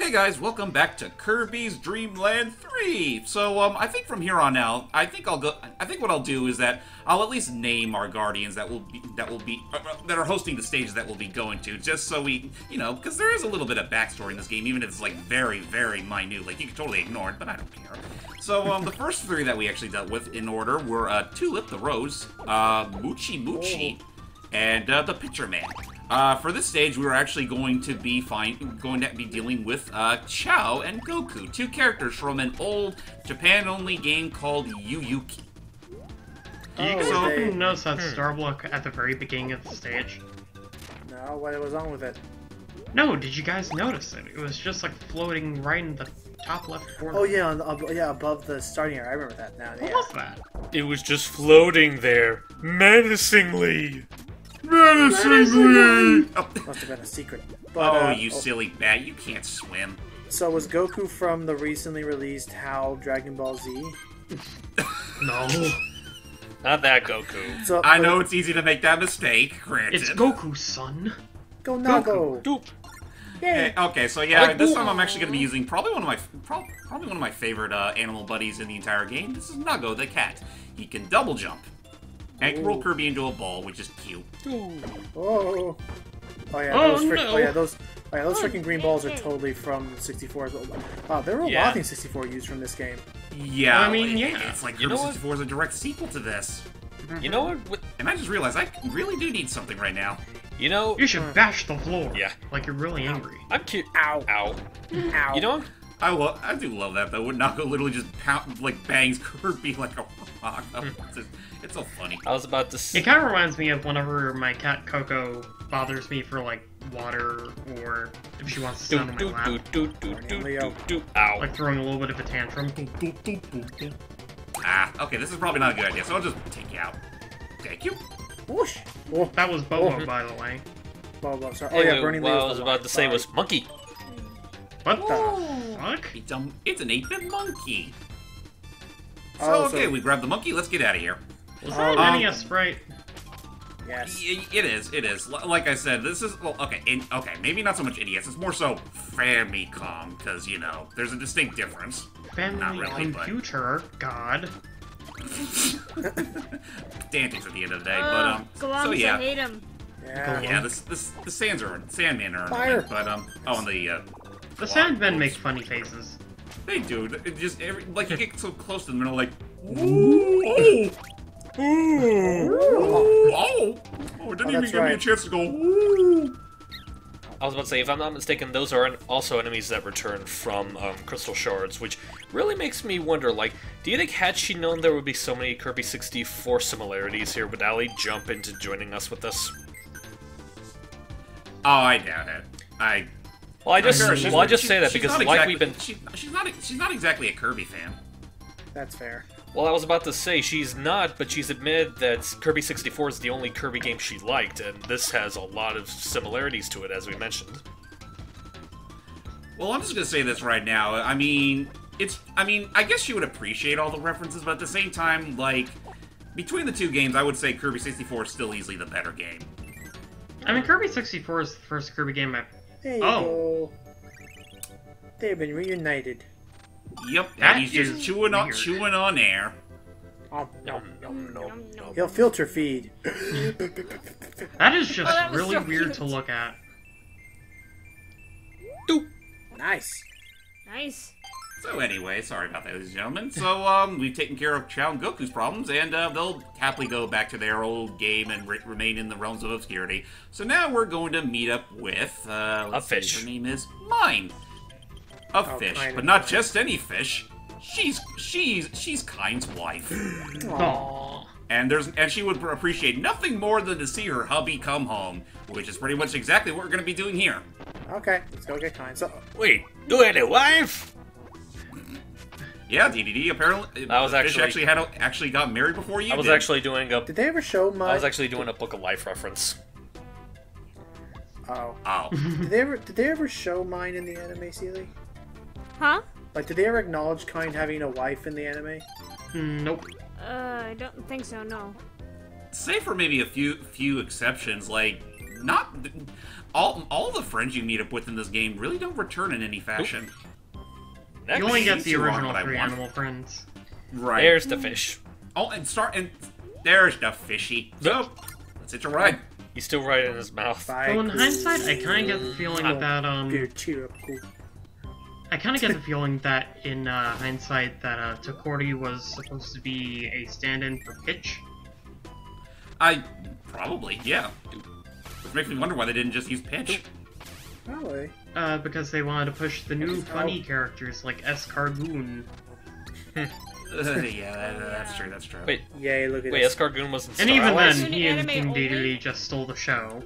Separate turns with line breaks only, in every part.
Hey guys, welcome back to Kirby's Dream Land 3. So, um, I think from here on out, I think I'll go. I think what I'll do is that I'll at least name our guardians that will be that will be uh, uh, that are hosting the stages that we'll be going to, just so we, you know, because there is a little bit of backstory in this game, even if it's like very, very minute. Like you can totally ignore it, but I don't care. So, um, the first three that we actually dealt with in order were uh, Tulip the Rose, uh, Moochie Moochie, and uh, the Pitcher Man. Uh, for this stage, we are actually going to be find, going to be dealing with uh, Chao and Goku, two characters from an old Japan-only game called Yu Yu.
Did you guys
So-
happen to notice that star block at the very beginning of the stage?
No, what was wrong with it?
No, did you guys notice it? It was just like floating right in the top left corner.
Oh yeah, on the, ab- yeah, above the starting area. I remember that now.
What
Yeah.
was that?
It was just floating there, menacingly.
Menacingly! Oh,
Must have been a secret. But,
oh,
uh,
you silly bat! You can't swim.
So was Goku from the recently released HAL Dragon Ball Z?
No.
Not that Goku.
So
I know it's easy to make that mistake. Granted.
It's Goku's son.
Go Nago.
Doop.
Okay, okay, so yeah,
Like,
this time I'm actually going to be using probably one of my probably one of my favorite uh, animal buddies in the entire game. This is Nago the cat. He can double jump and can roll Kirby into a ball, which is cute.
Oh. Oh yeah,
Oh,
those frick-
no.
oh yeah, those oh yeah, those oh, freaking green balls are totally from 64 as well. Wow, there were a
Yeah.
lot of things 64 used from this game.
Yeah,
I mean,
like,
yeah.
it's like
You
Kirby
know what?
64 is a direct sequel to this.
You know what?
And I just realized I really do need something right now.
You know,
You should bash the floor.
Yeah.
Like you're really angry.
I'm cute.
Ow.
Ow.
Ow.
You know,
I love, I do love that though. When Nago literally just pound, like bangs Kirby like a rock. It's, just- it's so funny.
I was about to.
It kind of reminds me of whenever my cat Coco bothers me for like water or if she wants to sit on my
doop,
lap,
doop, doop, doop, doop,
Leo.
doop, doop. Ow.
like throwing a little bit of a tantrum.
Ah, okay, this is probably not a good idea, so I'll just take you out. Thank you.
Whoosh. Oh,
That was Bobo, by the way.
blah, blah, sorry. Oh
Anyway,
yeah, Burning
what
Leo's
I was
the
about
line.
to say was monkey.
What the fuck?
It's um, it's an 8-bit monkey. So
Oh,
okay,
so-
we grab the monkey. Let's get out of here.
Was that
Um,
an NES sprite?
Yes.
It is. It is. L- Like I said, this is well, okay. In, okay, maybe not so much NES. It's more so Famicom because you know there's a distinct difference.
Family
not really, but-
computer? God.
Dantics at the end of the day, but um.
Galums,
So yeah,
I hate him.
Yeah.
yeah. This this the Sands are Sandman are
Fire.
annoying, but um. Oh, and the uh,
The Sandmen make funny faces.
they do. It just every like you get so close to them, and they're like, ooh, oh, ooh, oh, oh. Oh, it didn't
Oh,
even
that's
give me a chance to go. Ooh.
I was about to say, if I'm not mistaken, those are also enemies that return from um, Crystal Shards, which really makes me wonder, like, do you think had she known there would be so many Kirby 64 similarities here, would Ali jump into joining us with this?
Oh, I doubt it. I
Well, I just,
Sure,
well, I just
she-
say that
she's
because,
not
like
exactly,
we've been,
she, she's not she's not exactly a Kirby fan.
That's fair.
well, I was about to say she's not, but she's admitted that Kirby 64 is the only Kirby game she liked, and this has a lot of similarities to it, as we mentioned.
Well, I'm just gonna say this right now. I mean, it's I mean, I guess she would appreciate all the references, but at the same time, like between the two games, I would say Kirby 64 is still easily the better game.
I mean, Kirby 64 is the first Kirby game I.
There you
Oh.
go. They've been reunited.
Yep,
That
he's just
is
chewing on chewing on air.
Oh,
Nom, nom, nom,
Nom, nom.
he'll filter feed.
That is just
Oh, that
really
so
weird
cute.
to look at.
nice.
Nice.
So anyway, sorry about that, ladies and gentlemen. So um, we've taken care of Chao and Goku's problems, and uh, they'll happily go back to their old game and re- remain in the realms of obscurity. So now we're going to meet up with uh, let's see,
fish.
Her name is Mine. A
Oh,
fish, but not
Mine.
just any fish. She's she's she's Kine's wife.
Aww.
And there's and she would appreciate nothing more than to see her hubby come home, which is pretty much exactly what we're going to be doing here.
Okay, let's go get Kine. So,
Wait, do any wife?
Yeah, DDD apparently.
I was
the fish
actually-
actually had a, actually got married before you.
I was
did.
actually doing a,
did they ever show my?
I was actually doing a Book of Life reference.
Oh,
Oh,
did they ever? Did they ever show mine in the anime, Seely?
Huh?
Like, did they ever acknowledge Kine having a wife in the anime?
Nope.
Uh, I don't think so, no.
say for maybe a few few exceptions, like not all all the friends you meet up with in this game really don't return in any fashion.
Next,
You only get the original
what
three
want.
animal friends.
Right.
there's the fish.
Oh, and start and there's the fishy. So let's hit a ride.
He's still right in his mouth.
Bye.
Well, in hindsight, I kind of get the feeling
Oh,
that um,
Beard, cheer up, cool.
I kind of get the feeling that in uh, hindsight that uh, Tokori was supposed to be a stand-in for Pitch.
I probably yeah. Which makes me wonder why they didn't just use Pitch.
Probably.
Uh, because they wanted to push the new funny characters like Escargoon.
Uh, yeah, that, that's true. That's true.
Wait,
Yay, look at
wait,
this.
Escargoon wasn't
And
Star
even
Allies?
then, he and King
only?
Dedede just stole the show.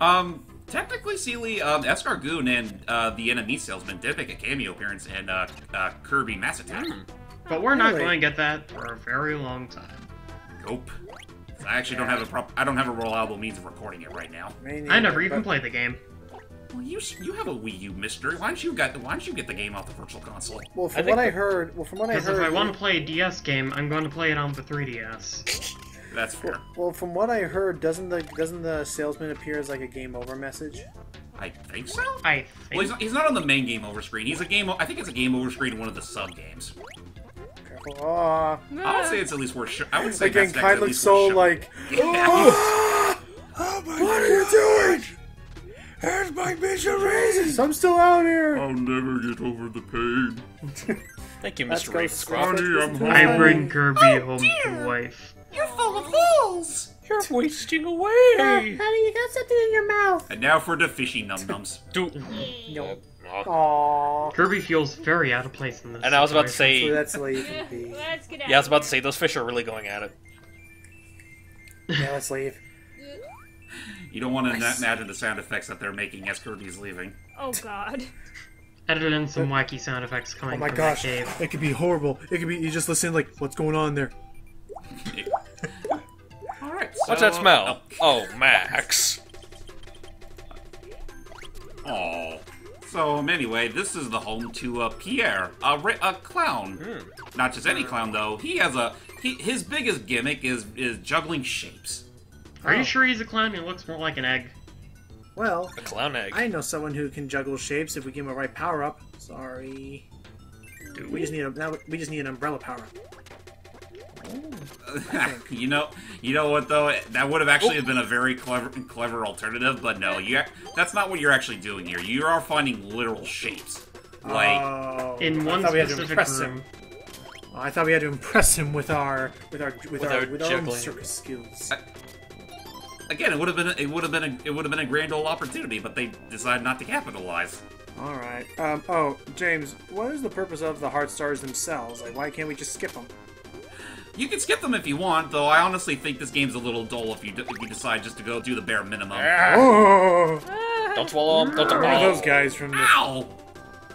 Um, technically, Seely, um, Escargoon and uh, the enemy salesman did make a cameo appearance in uh, uh, Kirby Mass Attack.
Hmm.
But we're not
Really?
going to get that for a very long time.
Nope. I actually don't have a prop. I don't have a reliable means of recording it right now.
I never even
but-
played the game.
Well, you you have a Wii U, Mister. Why don't you get Why don't you get the game off the Virtual Console?
Well, from
think
what I heard, well, from what I heard,
Because
heard,
if I want to play a DS game, I'm going to play it on the 3DS.
That's fair.
well, from what I heard, doesn't the doesn't the salesman appear as like a game over message?
I think so.
I
Well, he's
think.
not, he's not on the main game over screen. He's a game. I think it's a game over screen in one of the sub games.
Careful. Aw.
I would say it's at least worth. Sh- I would say
Again,
that's, that's
kind
at
looks
least
so
worth
like.
Oh yeah.
what are you doing? There's my mission raises. I'm still out here.
I'll never get over the pain.
Thank you, Mr.
go
Ravenscroft.
Honey, I'm.
I bring Kirby
Oh,
home
dear.
to wife.
You're full of holes.
You're wasting away.
Honey, you got something in your mouth.
And now for the fishy num nums.
Do-
No.
Uh,
Aww.
Kirby feels very out of place in this.
and I was about to
situation.
So
say,
that's leave. and be.
Let's get out.
yeah, I was about to say those fish are really going at it.
Yeah, let's leave.
You don't want to imagine the sound effects that they're making as Kirby's leaving.
Oh God.
Edited in some wacky sound effects coming
Oh my
from
gosh,
that cave.
it could be horrible. It could be you just listen like, what's going on there?
All right.
What's that smell? Oh, Max.
Oh. So um, anyway, this is the home to uh, Pierre, a, ra- a clown. Not just any clown though. He has a he, his biggest gimmick is is juggling shapes.
Are
Oh.
you sure he's a clown? He looks more like an egg.
Well,
A clown egg.
I know someone who can juggle shapes if we give him a right power up. Sorry.
Do
We just need a now we just need an umbrella power up.
you know, you know what though? That would have actually been a very clever, clever alternative. But no, you that's not what you're actually doing here. You are finding literal shapes. Like,
Oh,
In one
thought we had to
specific
impress
room.
him. I thought we had to impress him with our with our with,
With
our,
our
with our own
juggling.
Circus skills.
again, it would have been it would have been a, it would have been a grand old opportunity, but they decided not to capitalize.
All right. Um. Oh, James, what is the purpose of the heart stars themselves? Like, why can't we just skip them?
You can skip them if you want, though. I honestly think this game's a little dull if you d- if you decide just to go do the bare minimum.
Ah,
Oh,
Don't swallow them. Don't
what are those guys from the?
Ow!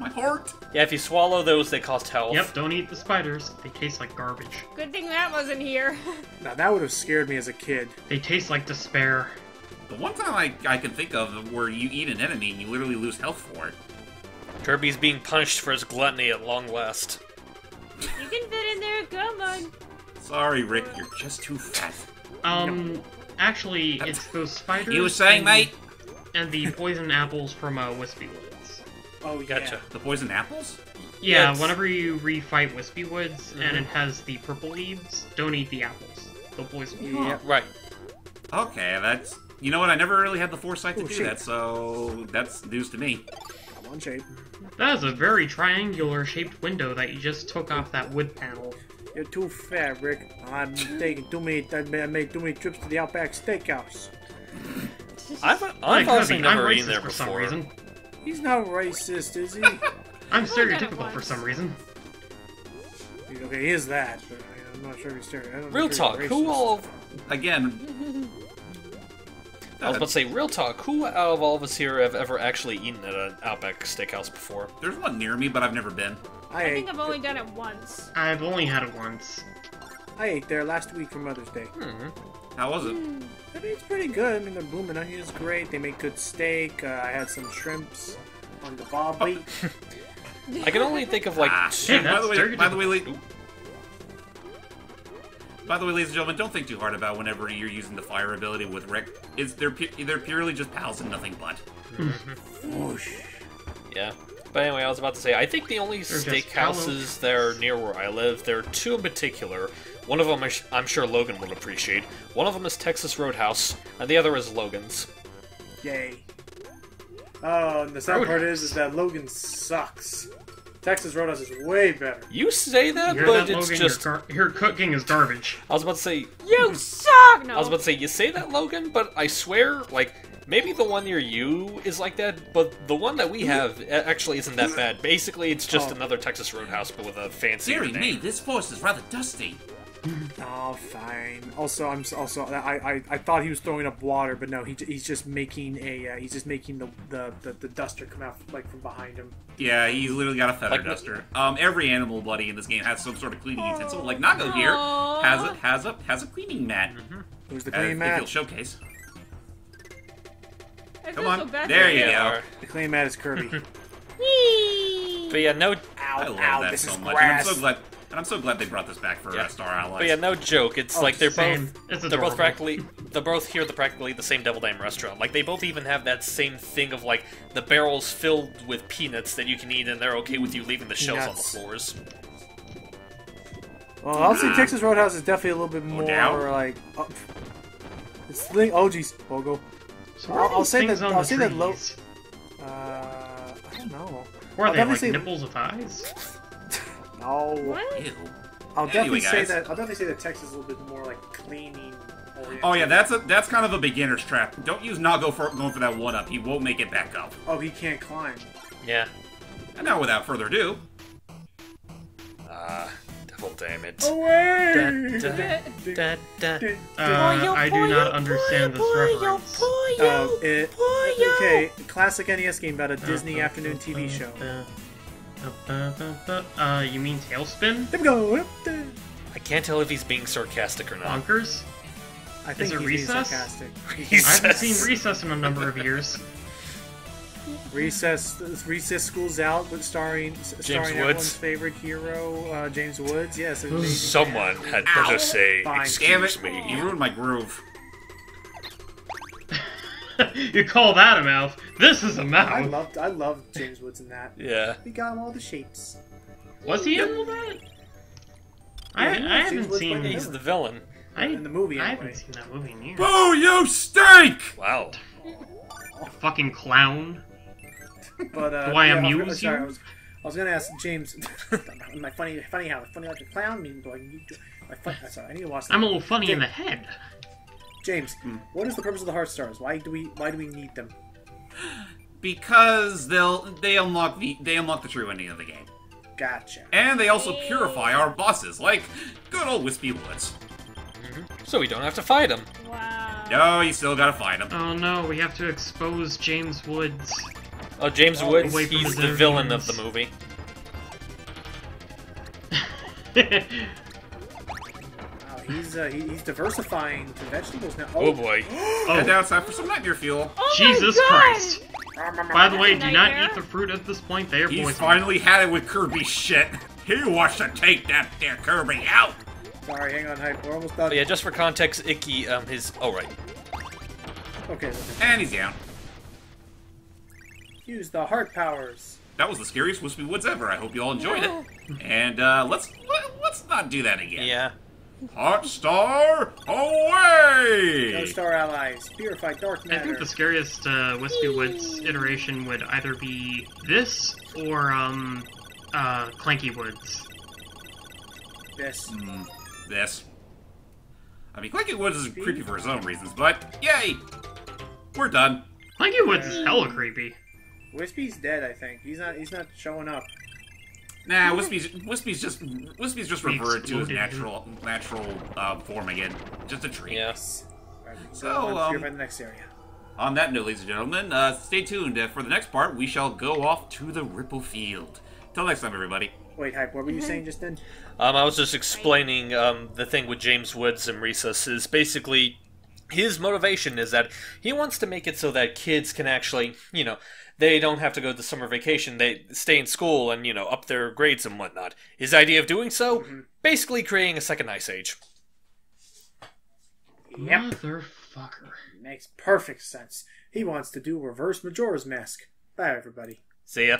My heart.
Yeah, if you swallow those, they cost health.
Yep, don't eat the spiders. They taste like garbage.
Good thing that wasn't here.
Now that would have scared me as a kid.
They taste like despair.
The one time I, I can think of where you eat an enemy and you literally lose health for it.
Kirby's being punished for his gluttony at long last.
You can fit in there. Come on.
Sorry, Rick, you're just too fat.
Um, actually, it's those spiders.
You were saying,
and,
mate?
And the poison apples from uh, Wispy Woods.
Oh yeah.
Gotcha.
The poison apples?
Yeah,
Yes.
whenever you refight Wispy Woods and
Mm-hmm.
it has the purple leaves, don't eat the apples. They'll poison you.
Yeah.
Right.
Okay, that's. You know what? I never really had the foresight to
Oh,
do
shit.
that, so that's news to me.
Come on, shape.
That is a very triangular shaped window that you just took off that wood panel.
You're too fat, Rick. I'm taking too many. I made too many trips to the Outback Steakhouse.
I've,
Like,
I've honestly
I'm
never eaten there
for some reason.
He's not racist, is he?
I'm
I've done it
stereotypical for some reason.
okay, he is that, but I'm not sure if he's stereotypical. I'm
Real
sure
talk. Who
racist.
all?
Again.
I was about to say, real talk. Who out of all of us here have ever actually eaten at an Outback Steakhouse before?
There's one near me, but I've never been.
I,
I think I've only done it once.
I've only had it once.
I ate there last week for Mother's Day.
Hmm.
How was it?
I mean, it's pretty good. I mean, the blooming onion is great. They make good steak. Uh, I had some shrimps on the bobby.
I can only think of like
Ah,
two.
by the way, by the way,
stereotypical.
By the way, ladies and gentlemen, don't think too hard about whenever you're using the fire ability with Rick. It's they're pu- they're purely just pals and nothing but.
Whoosh.
Yeah. But anyway, I was about to say, I think the only
just
steakhouses that are near where I live, there are two in particular. One of them I'm sure Logan will appreciate. One of them is Texas Roadhouse, and the other is Logan's.
Yay. Oh, and the sad part is, is that Logan sucks. Texas Roadhouse is way better.
You say that,
You hear
but
that,
it's
Logan?
just.
Your, gar- your cooking is garbage.
I was about to say,
You suck! No.
I was about to say, you say that, Logan, but I swear, like, maybe the one near you is like that, but the one that we have uh, actually isn't that bad. Basically, it's just
Oh.
another Texas Roadhouse, but with a fancy
Deary
name.
me, this force is rather dusty.
Oh, fine. Also, I'm also I, I, I thought he was throwing up water, but no, he, he's just making a uh, he's just making the, the, the, the duster come out like from behind him.
Yeah, he's literally got a feather
Like-
duster. Um, every animal buddy in this game has some sort of cleaning utensil. Like Nago here has a has a has a cleaning mat.
Who's the
Uh,
mat?
you'll showcase.
I
Come on.
so bad
There you go.
The clean mat is Kirby.
Whee!
But yeah, no,
ow,
I love
ow,
that
this
so much. I'm so glad, and I'm so glad they brought this back for
Yeah.
uh, Star Allies.
but yeah, no joke. It's
Oh,
like they're
same.
both
It's
they're both practically they're both here. They're practically the same Devil Dime restaurant. Like they both even have that same thing of like the barrels filled with peanuts that you can eat, and they're okay with you leaving the shells on the floors.
Well, I'll say Texas Roadhouse is definitely a little bit more
now?
like. Oh, it's thing. Oh, geez, Pogo.
So
I'll- I'll say that- I'll
the
say that low- Uh, I don't know.
Or are
I'll
they like
definitely say-
nipples with eyes?
No.
What?
Ew.
I'll definitely
Anyway,
say that. I'll definitely say that Texas is a little bit more like cleaning. Oriented.
Oh yeah, that's a that's kind of a beginner's trap. Don't use Nago for going for that one up. He won't make it back up.
Oh, he can't climb.
Yeah.
And now, without further ado,
Ah, devil damn it.
Away!
Da, da, da.
Uh, I do not understand this reference.
Oh, it, okay, classic NES game about a uh, Disney uh, afternoon TV uh, show.
Uh, you mean TaleSpin?
There we go.
I can't tell if he's being sarcastic or not.
Bonkers?
I think
it
he's being
Recess?
sarcastic.
I haven't seen Recess in a number of years.
Recess, Recess School's Out, with starring starring
Woods.
everyone's favorite hero, uh, James Woods. Yes, it was amazing.
Someone had better
Ow.
say,
Fine.
damn
excuse
it,
me.
you ruined my groove.
you call that a mouth? This is a
I
mouth.
loved, I loved James Woods in that.
Yeah.
We got all the shapes.
Was he in all that? I,
Yeah,
I
James
haven't
Woods
seen.
He's the villain.
I,
in the movie,
I haven't seen that movie in years.
Boo, you stink!
Wow.
Fucking clown.
But uh,
Do I
yeah, was
amuse
gonna- sorry,
you?
I was, I was gonna ask James. my funny, funny how funny like a clown. I mean, do I need to? My fun, sorry, I need to watch. That.
I'm a little funny in the head.
James, what is the purpose of the heart stars? Why do we? Why do we need them?
Because they'll they unlock the they unlock the true ending of the game,
Gotcha.
and they also purify our bosses, like good old Wispy Woods. Mm-hmm.
So we don't have to fight him.
Wow.
No, you still gotta fight them.
Oh no, we have to expose James Woods.
Oh, James
Oh,
Woods, he's
the
the villain of the movie.
Wow, he's uh, he's diversifying to vegetables now.
Oh boy.
And now it's time for some nightmare fuel.
Oh my
Jesus
God!
Christ! By the way, do not eat the fruit at this point. They are
He's
poisonous.
finally had it with Kirby shit. He wants to take that there Kirby out.
Sorry, hang on, hype. We're almost done.
But yeah, just for context, Ikki, um, his. Oh, right.
Okay, okay.
And he's down.
Use the heart powers.
That was the scariest Wispy Woods ever. I hope you all enjoyed it. And uh, let's let, let's not do that again.
Yeah.
Heart Star away!
No star allies. Purify dark matter.
I think the scariest uh, Wispy Woods iteration would either be this or um, uh, Clanky Woods.
This.
Hmm, this. I mean, Clanky Woods is creepy for his own reasons, but yay! We're done.
Clanky Woods is hella creepy.
Wispy's dead. I think he's not. He's not showing up.
Nah, Wispy's Wispy's just Wispy's just reverted to his natural natural uh, form again. Just a tree.
Yeah.
Alright,
So,
on to
um,
purify the next area.
On that note, ladies and gentlemen, uh, stay tuned. Uh, for the next part, we shall go off to the Ripple Field. Till next time, everybody.
Wait, hype. What were you saying just then?
Um, I was just explaining um, the thing with James Woods and Recess is basically his motivation is that he wants to make it so that kids can actually, you know, they don't have to go to summer vacation. They stay in school and, you know, up their grades and whatnot. His idea of doing so, mm-hmm. basically creating a second ice age.
Yep.
Motherfucker.
Makes perfect sense. He wants to do reverse Majora's Mask. Bye, everybody.
See ya.